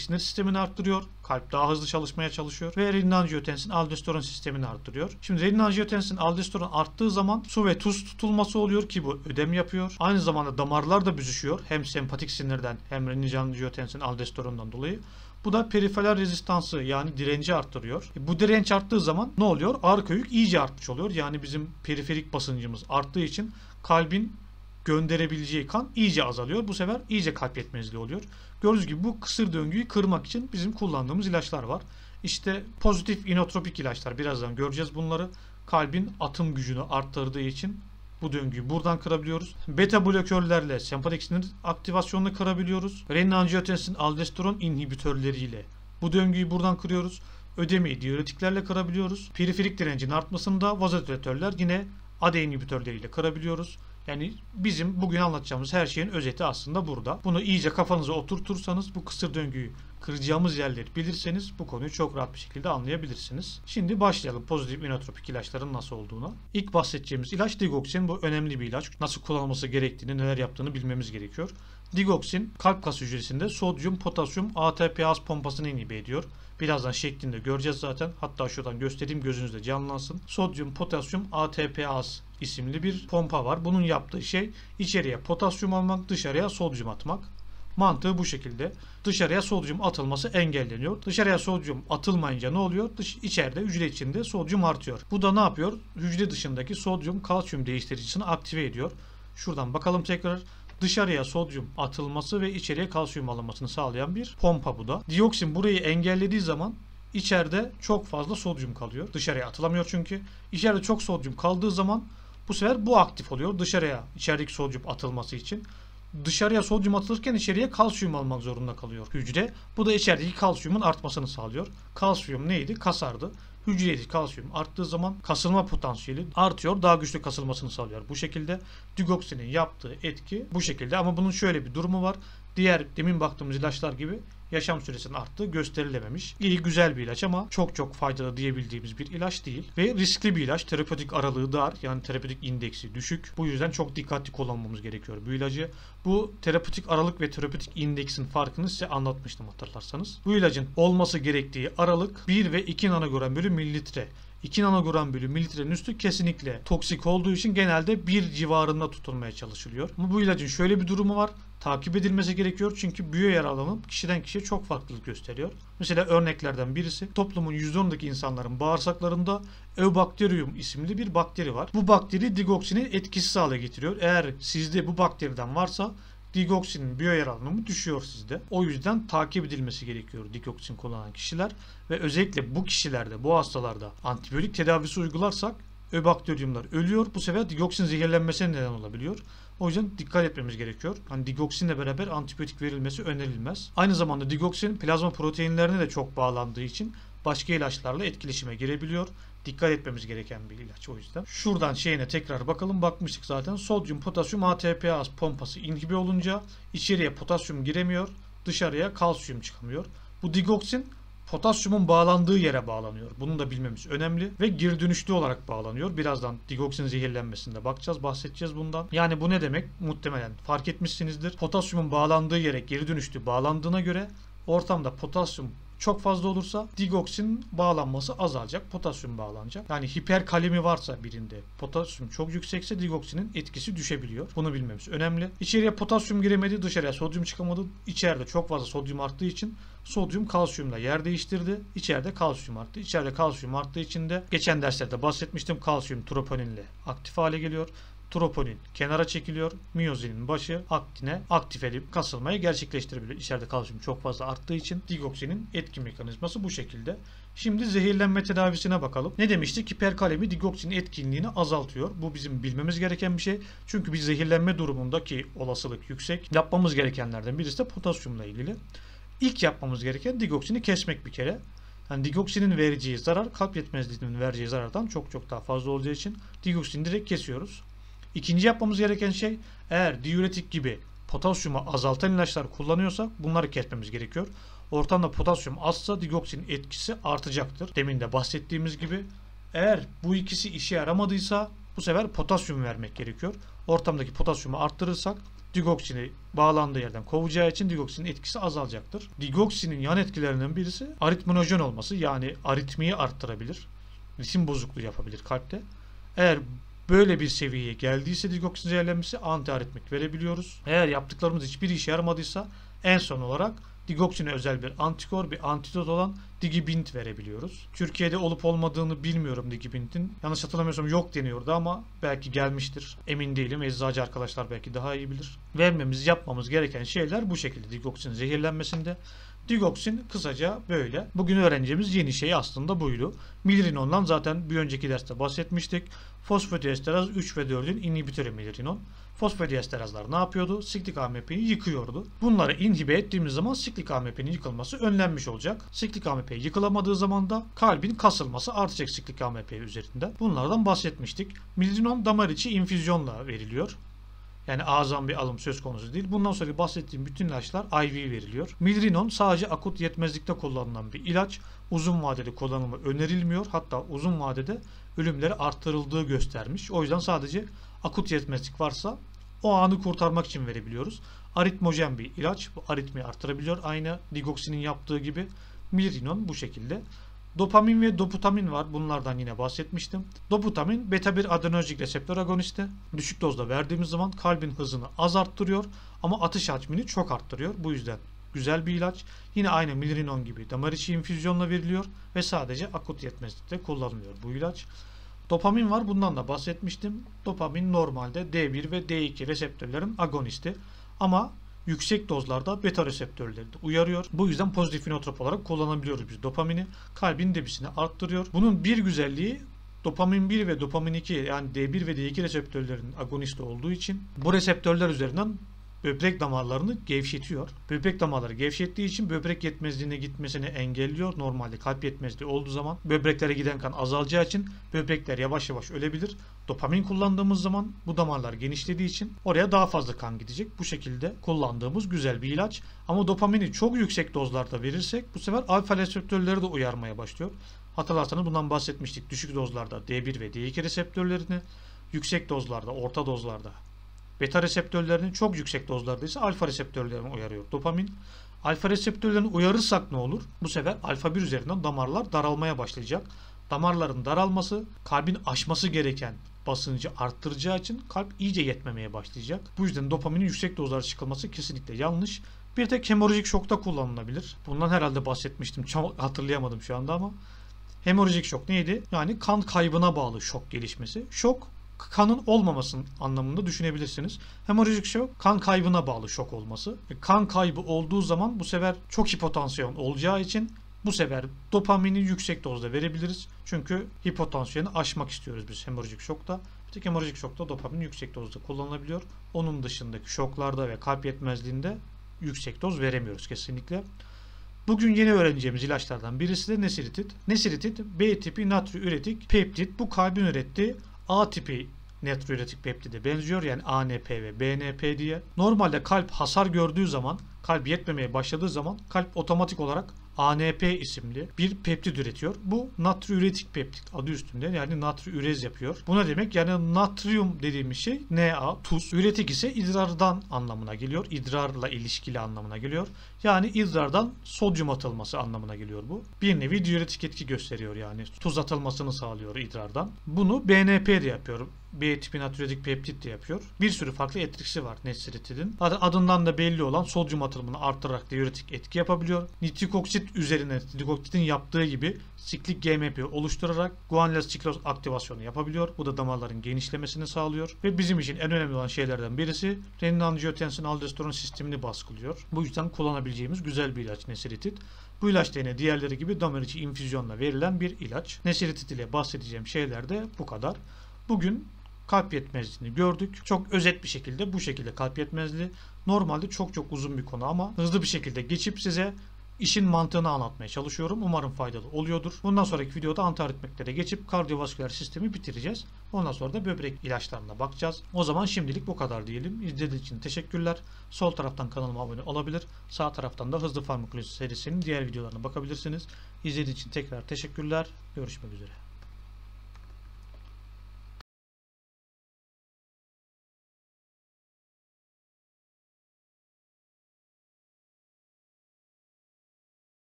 sinir sistemini arttırıyor. Kalp daha hızlı çalışmaya çalışıyor. Ve renin-angiotensin aldosteron sistemini arttırıyor. Şimdi renin-angiotensin aldosteron arttığı zaman su ve tuz tutulması oluyor ki bu ödem yapıyor. Aynı zamanda damarlar da büzüşüyor. Hem sempatik sinirden hem renin-angiotensin aldosterondan dolayı. Bu da periferal rezistansı yani direnci arttırıyor. E, bu direnç arttığı zaman ne oluyor? Arka yük iyice artmış oluyor. Yani bizim periferik basıncımız arttığı için kalbin gönderebileceği kan iyice azalıyor. Bu sefer iyice kalp yetmezliği oluyor. Gördüğünüz gibi bu kısır döngüyü kırmak için bizim kullandığımız ilaçlar var. İşte pozitif inotropik ilaçlar. Birazdan göreceğiz bunları. Kalbin atım gücünü arttırdığı için bu döngüyü buradan kırabiliyoruz. Beta blokörlerle sempatik sinir aktivasyonunu kırabiliyoruz. Renin-angiotensin aldosteron inhibitörleriyle bu döngüyü buradan kırıyoruz. Ödemeyi diüretiklerle kırabiliyoruz. Periferik direncin artmasını da vazodilatörler yine ADE inhibitörleriyle kırabiliyoruz. Yani bizim bugün anlatacağımız her şeyin özeti aslında burada. Bunu iyice kafanıza oturtursanız bu kısır döngüyü kıracağımız yerleri bilirseniz bu konuyu çok rahat bir şekilde anlayabilirsiniz. Şimdi başlayalım pozitif inotropik ilaçların nasıl olduğuna. İlk bahsedeceğimiz ilaç digoksin. Bu önemli bir ilaç. Nasıl kullanılması gerektiğini, neler yaptığını bilmemiz gerekiyor. Digoksin kalp kas hücresinde sodyum, potasyum, ATPaz pompasını inhibe ediyor. Birazdan şeklinde göreceğiz zaten. Hatta şuradan göstereyim gözünüzde canlansın. Sodyum, potasyum, ATPaz isimli bir pompa var. Bunun yaptığı şey içeriye potasyum almak, dışarıya sodyum atmak. Mantığı bu şekilde. Dışarıya sodyum atılması engelleniyor. Dışarıya sodyum atılmayınca ne oluyor? Dış, içeride hücre içinde sodyum artıyor. Bu da ne yapıyor? Hücre dışındaki sodyum kalsiyum değiştiricisini aktive ediyor. Şuradan bakalım tekrar dışarıya sodyum atılması ve içeriye kalsiyum alınmasını sağlayan bir pompa bu da. Dioksin burayı engellediği zaman içeride çok fazla sodyum kalıyor. Dışarıya atılamıyor çünkü. İçeride çok sodyum kaldığı zaman bu sefer bu aktif oluyor dışarıya içerideki sodyum atılması için. Dışarıya sodyum atılırken içeriye kalsiyum almak zorunda kalıyor hücre. Bu da içerideki kalsiyumun artmasını sağlıyor. Kalsiyum neydi? Kasardı. Hücredeki kalsiyum arttığı zaman kasılma potansiyeli artıyor. Daha güçlü kasılmasını sağlıyor. Bu şekilde digoksinin yaptığı etki bu şekilde. Ama bunun şöyle bir durumu var. Diğer demin baktığımız ilaçlar gibi yaşam süresinin arttığı gösterilememiş. İyi güzel bir ilaç ama çok çok faydalı diyebildiğimiz bir ilaç değil. Ve riskli bir ilaç. Terapötik aralığı dar. Yani terapötik indeksi düşük. Bu yüzden çok dikkatli kullanmamız gerekiyor bu ilacı. Bu terapötik aralık ve terapötik indeksin farkını size anlatmıştım hatırlarsanız. Bu ilacın olması gerektiği aralık 1 ve 2 nanogram bölü mililitre. 2 nanogram bölü mililitrenin üstü kesinlikle toksik olduğu için genelde 1 civarında tutulmaya çalışılıyor. Ama bu ilacın şöyle bir durumu var takip edilmesi gerekiyor. Çünkü büyü yaralanıp kişiden kişiye çok farklılık gösteriyor. Mesela örneklerden birisi toplumun %10'undaki insanların bağırsaklarında Eubacterium isimli bir bakteri var. Bu bakteri digoksinin etkisiz hale getiriyor. Eğer sizde bu bakteriden varsa digoksinin biyoyaralanımı düşüyor sizde. O yüzden takip edilmesi gerekiyor digoksin kullanan kişiler ve özellikle bu kişilerde, bu hastalarda antibiyotik tedavisi uygularsak öbakteriyumlar ölüyor. Bu sefer digoksin zehirlenmesine neden olabiliyor. O yüzden dikkat etmemiz gerekiyor. Hani digoksinle beraber antibiyotik verilmesi önerilmez. Aynı zamanda digoksin plazma proteinlerine de çok bağlandığı için başka ilaçlarla etkileşime girebiliyor. Dikkat etmemiz gereken bir ilaç o yüzden. Şuradan şeyine tekrar bakalım. Bakmıştık zaten. Sodyum, potasyum, ATPaz pompası inhibe olunca içeriye potasyum giremiyor. Dışarıya kalsiyum çıkamıyor. Bu digoksin potasyumun bağlandığı yere bağlanıyor. Bunu da bilmemiz önemli ve geri dönüşlü olarak bağlanıyor. Birazdan digoksin zehirlenmesinde bakacağız, bahsedeceğiz bundan. Yani bu ne demek? Muhtemelen fark etmişsinizdir. Potasyumun bağlandığı yere geri dönüşlü bağlandığına göre ortamda potasyum çok fazla olursa digoksin bağlanması azalacak. Potasyum bağlanacak. Yani hiperkalemi varsa birinde potasyum çok yüksekse digoksinin etkisi düşebiliyor. Bunu bilmemiz önemli. İçeriye potasyum giremedi, dışarıya sodyum çıkamadı. İçeride çok fazla sodyum arttığı için sodyum kalsiyumla yer değiştirdi. İçeride kalsiyum arttı. İçeride kalsiyum arttığı için de geçen derslerde bahsetmiştim kalsiyum troponinle aktif hale geliyor troponin kenara çekiliyor. Miyozinin başı aktine aktif edip kasılmayı gerçekleştirebilir. İçeride kalsiyum çok fazla arttığı için digoksinin etki mekanizması bu şekilde. Şimdi zehirlenme tedavisine bakalım. Ne demiştik? Hiperkalemi digoksinin etkinliğini azaltıyor. Bu bizim bilmemiz gereken bir şey. Çünkü bir zehirlenme durumundaki olasılık yüksek. Yapmamız gerekenlerden birisi de potasyumla ilgili. İlk yapmamız gereken digoksini kesmek bir kere. Yani digoksinin vereceği zarar kalp yetmezliğinin vereceği zarardan çok çok daha fazla olduğu için digoksini direkt kesiyoruz. İkinci yapmamız gereken şey eğer diüretik gibi potasyumu azaltan ilaçlar kullanıyorsak bunları kesmemiz gerekiyor. Ortamda potasyum azsa digoksinin etkisi artacaktır. Demin de bahsettiğimiz gibi eğer bu ikisi işe yaramadıysa bu sefer potasyum vermek gerekiyor. Ortamdaki potasyumu arttırırsak digoksini bağlandığı yerden kovacağı için digoksinin etkisi azalacaktır. Digoksinin yan etkilerinden birisi aritminojen olması yani aritmiyi arttırabilir. Ritim bozukluğu yapabilir kalpte. Eğer böyle bir seviyeye geldiyse digoksin zehirlenmesi antiaritmik verebiliyoruz. Eğer yaptıklarımız hiçbir işe yaramadıysa en son olarak digoksine özel bir antikor, bir antidot olan digibint verebiliyoruz. Türkiye'de olup olmadığını bilmiyorum digibintin. Yanlış hatırlamıyorsam yok deniyordu ama belki gelmiştir. Emin değilim. Eczacı arkadaşlar belki daha iyi bilir. Vermemiz, yapmamız gereken şeyler bu şekilde digoksin zehirlenmesinde. Digoksin kısaca böyle. Bugün öğreneceğimiz yeni şey aslında buydu. Milrinon'dan zaten bir önceki derste bahsetmiştik. Fosfodiesteraz 3 ve 4'ün inhibitörü milrinon. Fosfodiesterazlar ne yapıyordu? Siklik AMP'yi yıkıyordu. Bunları inhibe ettiğimiz zaman siklik AMP'nin yıkılması önlenmiş olacak. Siklik AMP yıkılamadığı zaman da kalbin kasılması artacak siklik AMP üzerinde. Bunlardan bahsetmiştik. Milrinon damar içi infüzyonla veriliyor. Yani ağızdan bir alım söz konusu değil. Bundan sonra bahsettiğim bütün ilaçlar IV veriliyor. Milrinon sadece akut yetmezlikte kullanılan bir ilaç. Uzun vadede kullanımı önerilmiyor. Hatta uzun vadede ölümleri arttırıldığı göstermiş. O yüzden sadece akut yetmezlik varsa o anı kurtarmak için verebiliyoruz. Aritmojen bir ilaç. Bu aritmiyi arttırabiliyor. Aynı digoksinin yaptığı gibi Milrinon bu şekilde. Dopamin ve doputamin var. Bunlardan yine bahsetmiştim. Doputamin beta 1 adrenerjik reseptör agonisti. Düşük dozda verdiğimiz zaman kalbin hızını az arttırıyor ama atış hacmini çok arttırıyor. Bu yüzden güzel bir ilaç. Yine aynı Milrinon gibi damar içi infüzyonla veriliyor ve sadece akut yetmezlikte kullanılıyor bu ilaç. Dopamin var. Bundan da bahsetmiştim. Dopamin normalde D1 ve D2 reseptörlerin agonisti. Ama yüksek dozlarda beta reseptörleri de uyarıyor. Bu yüzden pozitif inotrop olarak kullanabiliyoruz biz dopamini. Kalbin debisini arttırıyor. Bunun bir güzelliği dopamin 1 ve dopamin 2 yani D1 ve D2 reseptörlerin agonisti olduğu için bu reseptörler üzerinden böbrek damarlarını gevşetiyor. Böbrek damarları gevşettiği için böbrek yetmezliğine gitmesini engelliyor. Normalde kalp yetmezliği olduğu zaman böbreklere giden kan azalacağı için böbrekler yavaş yavaş ölebilir. Dopamin kullandığımız zaman bu damarlar genişlediği için oraya daha fazla kan gidecek. Bu şekilde kullandığımız güzel bir ilaç. Ama dopamini çok yüksek dozlarda verirsek bu sefer alfa reseptörleri de uyarmaya başlıyor. Hatırlarsanız bundan bahsetmiştik. Düşük dozlarda D1 ve D2 reseptörlerini, yüksek dozlarda, orta dozlarda Beta reseptörlerinin çok yüksek dozlarda ise alfa reseptörlerini uyarıyor. Dopamin. Alfa reseptörlerini uyarırsak ne olur? Bu sefer alfa 1 üzerinden damarlar daralmaya başlayacak. Damarların daralması kalbin aşması gereken basıncı arttıracağı için kalp iyice yetmemeye başlayacak. Bu yüzden dopaminin yüksek dozlara çıkılması kesinlikle yanlış. Bir tek hemorajik şokta kullanılabilir. Bundan herhalde bahsetmiştim. Hatırlayamadım şu anda ama. Hemorajik şok neydi? Yani kan kaybına bağlı şok gelişmesi. Şok kanın olmamasının anlamında düşünebilirsiniz. Hemorajik şok kan kaybına bağlı şok olması. Kan kaybı olduğu zaman bu sefer çok hipotansiyon olacağı için bu sefer dopamini yüksek dozda verebiliriz. Çünkü hipotansiyonu aşmak istiyoruz biz hemorajik şokta. Bir tek hemorajik şokta dopamin yüksek dozda kullanılabiliyor. Onun dışındaki şoklarda ve kalp yetmezliğinde yüksek doz veremiyoruz kesinlikle. Bugün yeni öğreneceğimiz ilaçlardan birisi de nesiritit. Nesiritit B tipi natriüretik peptit. Bu kalbin ürettiği A tipi natriüretik peptide benziyor. Yani ANP ve BNP diye. Normalde kalp hasar gördüğü zaman, kalp yetmemeye başladığı zaman kalp otomatik olarak ANP isimli bir peptit üretiyor. Bu natriüretik peptit adı üstünde yani natriürez yapıyor. Bu ne demek? Yani natrium dediğimiz şey Na, tuz. Üretik ise idrardan anlamına geliyor. İdrarla ilişkili anlamına geliyor. Yani idrardan sodyum atılması anlamına geliyor bu. Bir nevi diüretik etki gösteriyor yani. Tuz atılmasını sağlıyor idrardan. Bunu BNP de yapıyor. B tipi natriüretik peptit de yapıyor. Bir sürü farklı etkisi var nesritidin. Adından da belli olan sodyum atılımını arttırarak diüretik etki yapabiliyor. Nitrik oksit üzerine nitrik oksitin yaptığı gibi siklik GMP oluşturarak guanylyz sikloz aktivasyonu yapabiliyor. Bu da damarların genişlemesini sağlıyor. Ve bizim için en önemli olan şeylerden birisi renin angiotensin aldosteron sistemini baskılıyor. Bu yüzden kullanabileceğimiz güzel bir ilaç nesiritit. Bu ilaç da yine diğerleri gibi damar içi infüzyonla verilen bir ilaç. Nesiritit ile bahsedeceğim şeyler de bu kadar. Bugün kalp yetmezliğini gördük. Çok özet bir şekilde bu şekilde kalp yetmezliği. Normalde çok çok uzun bir konu ama hızlı bir şekilde geçip size işin mantığını anlatmaya çalışıyorum. Umarım faydalı oluyordur. Bundan sonraki videoda antiaritmiklere geçip kardiyovasküler sistemi bitireceğiz. Ondan sonra da böbrek ilaçlarına bakacağız. O zaman şimdilik bu kadar diyelim. İzlediğiniz için teşekkürler. Sol taraftan kanalıma abone olabilir. Sağ taraftan da hızlı farmakoloji serisinin diğer videolarına bakabilirsiniz. İzlediğiniz için tekrar teşekkürler. Görüşmek üzere.